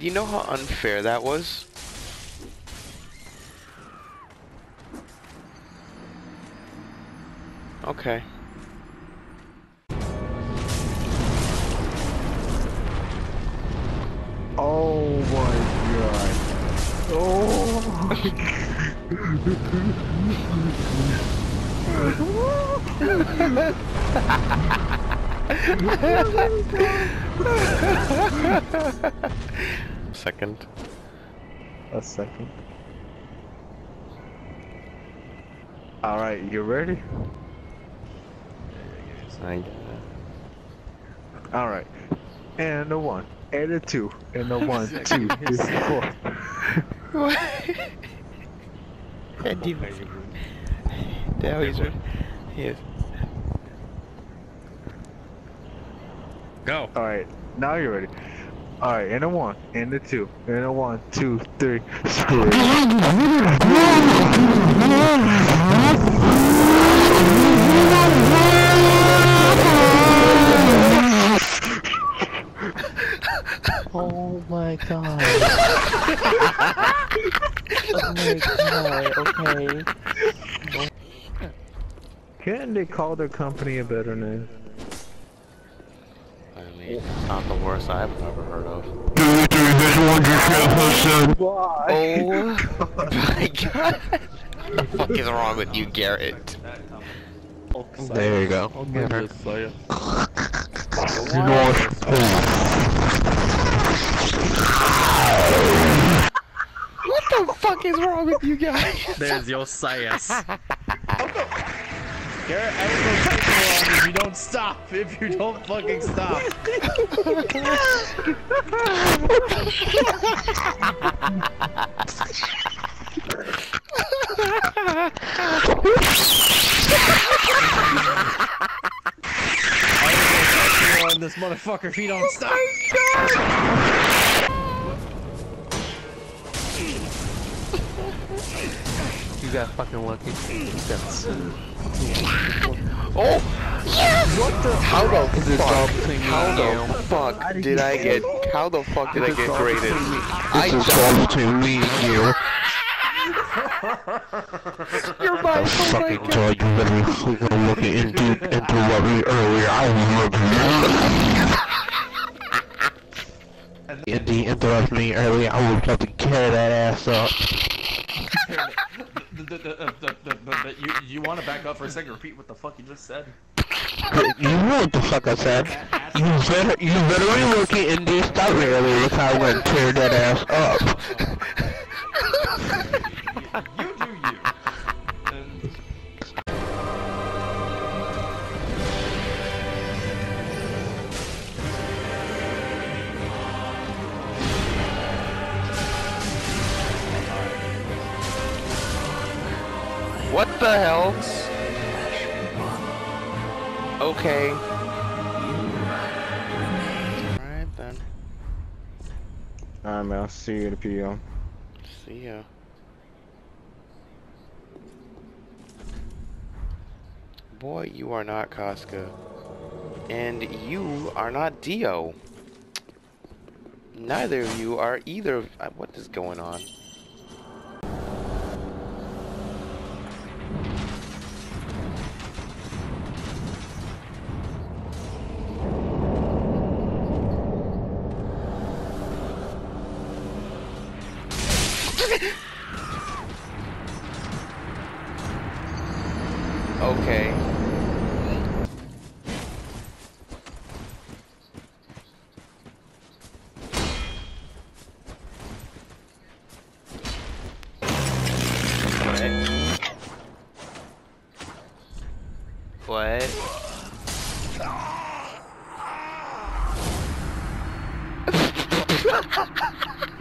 you know how unfair that was? Okay. Oh my god. Oh Second. A second. Alright, you ready? I Alright. And a one. And a two. And a one, two, three, four. What? and you... Now he's ready. Yes. Go. Alright, now you're ready. Alright, and a one, and a two, and a one, two, three, screw Oh my god. oh my god, okay. Can't they call their company a better name? I mean, it's not the worst I've ever heard of. Why? Oh my god! what the fuck is wrong with you, Garrett? There you go. I'll give this Saya. What the fuck is wrong with you guys? There's your Sayas. Garrett, I will go take you on if you don't stop. If you don't fucking stop. I will go take you on this motherfucker if you don't oh stop. You got fucking lucky. Got Oh! What the? How the Is this all fuck? How the fuck did I get? How the fuck did I get graded? I This is died. all between me you. You're my my Fucking told you better freaking look into into what we earlier. I was And the interrupt me earlier. I would fucking tear that ass up. Uh, you you want to back up for a second? Repeat what the fuck you just said. You know what the fuck I said. You better you better be looking in the stop me earlier. Look I went tear that ass up. What the hell? Okay. Alright then. Alright man, I'll see you at the PM. See ya. Boy, you are not Casca. And you are not Dio. Neither of you are either of- uh, What is going on? Okay. What?